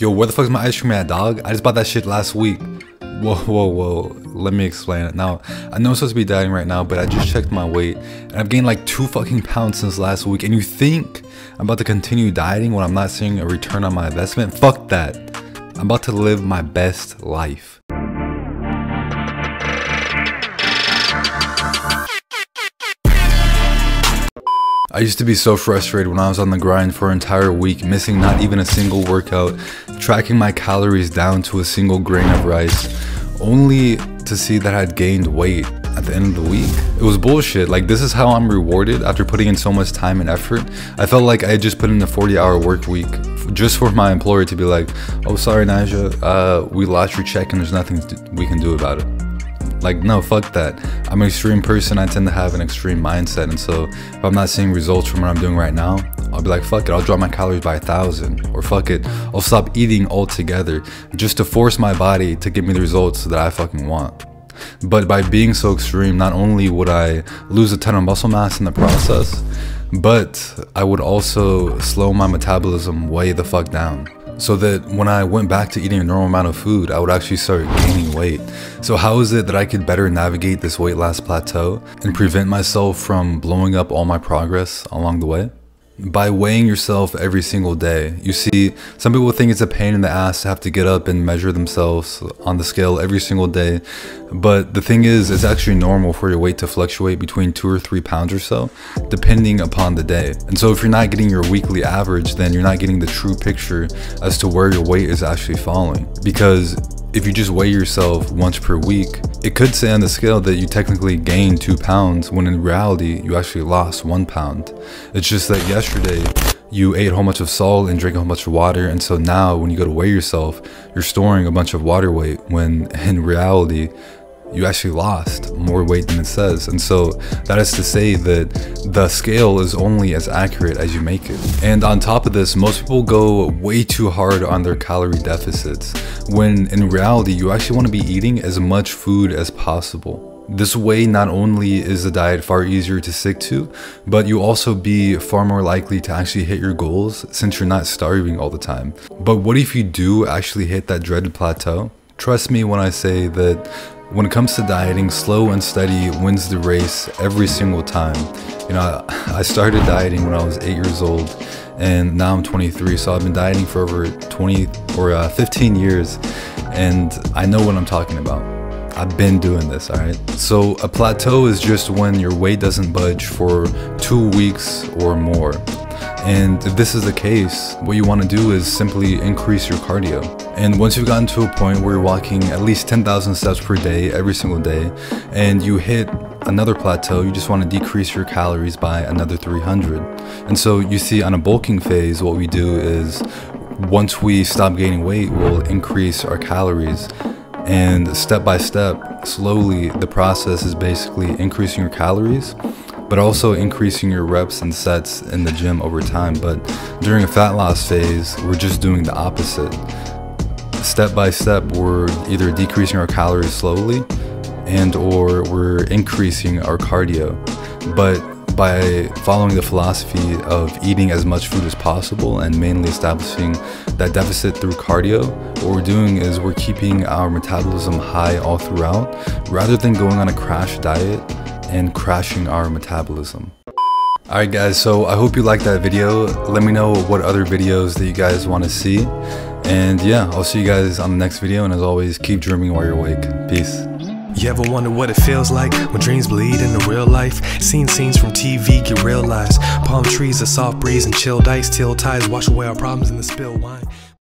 Yo, where the fuck's my ice cream at, dog? I just bought that shit last week. Whoa, whoa, whoa. Let me explain it. Now, I know I'm supposed to be dieting right now, but I just checked my weight and I've gained like two fucking pounds since last week. And you think I'm about to continue dieting when I'm not seeing a return on my investment? Fuck that. I'm about to live my best life. I used to be so frustrated when I was on the grind for an entire week, missing not even a single workout, tracking my calories down to a single grain of rice, only to see that I'd gained weight at the end of the week. It was bullshit. Like, this is how I'm rewarded after putting in so much time and effort. I felt like I had just put in a 40 hour work week just for my employer to be like, oh, sorry, Naija, uh, we lost your check and there's nothing we can do about it. Like, no, fuck that. I'm an extreme person. I tend to have an extreme mindset. And so if I'm not seeing results from what I'm doing right now, I'll be like, fuck it, I'll drop my calories by a thousand. Or fuck it, I'll stop eating altogether just to force my body to give me the results that I fucking want. But by being so extreme, not only would I lose a ton of muscle mass in the process, but I would also slow my metabolism way the fuck down so that when I went back to eating a normal amount of food, I would actually start gaining weight. So how is it that I could better navigate this weight loss plateau and prevent myself from blowing up all my progress along the way? By weighing yourself every single day. You see, some people think it's a pain in the ass to have to get up and measure themselves on the scale every single day. But the thing is, it's actually normal for your weight to fluctuate between two or three pounds or so, depending upon the day. And so if you're not getting your weekly average, then you're not getting the true picture as to where your weight is actually falling. Because if you just weigh yourself once per week, it could say on the scale that you technically gained two pounds when in reality you actually lost one pound. It's just that yesterday you ate a whole bunch of salt and drank a whole bunch of water and so now when you go to weigh yourself, you're storing a bunch of water weight when in reality you actually lost more weight than it says. And so that is to say that the scale is only as accurate as you make it. And on top of this, most people go way too hard on their calorie deficits, when in reality, you actually want to be eating as much food as possible. This way, not only is the diet far easier to stick to, but you also be far more likely to actually hit your goals since you're not starving all the time. But what if you do actually hit that dreaded plateau? Trust me when I say that when it comes to dieting, slow and steady wins the race every single time. You know, I started dieting when I was eight years old and now I'm 23. So I've been dieting for over 20 or uh, 15 years and I know what I'm talking about. I've been doing this, alright? So a plateau is just when your weight doesn't budge for two weeks or more. And if this is the case, what you want to do is simply increase your cardio. And once you've gotten to a point where you're walking at least 10,000 steps per day, every single day, and you hit another plateau, you just want to decrease your calories by another 300. And so you see on a bulking phase, what we do is once we stop gaining weight, we'll increase our calories and step by step, slowly, the process is basically increasing your calories but also increasing your reps and sets in the gym over time. But during a fat loss phase, we're just doing the opposite. Step by step, we're either decreasing our calories slowly and or we're increasing our cardio. But by following the philosophy of eating as much food as possible and mainly establishing that deficit through cardio, what we're doing is we're keeping our metabolism high all throughout rather than going on a crash diet and crashing our metabolism. Alright guys, so I hope you liked that video. Let me know what other videos that you guys want to see. And yeah, I'll see you guys on the next video. And as always, keep dreaming while you're awake. Peace. You ever wonder what it feels like when dreams bleed into real life? Seeing scenes from TV get realized. Palm trees, a soft breeze, and chilled ice till tides wash away our problems in the spill wine.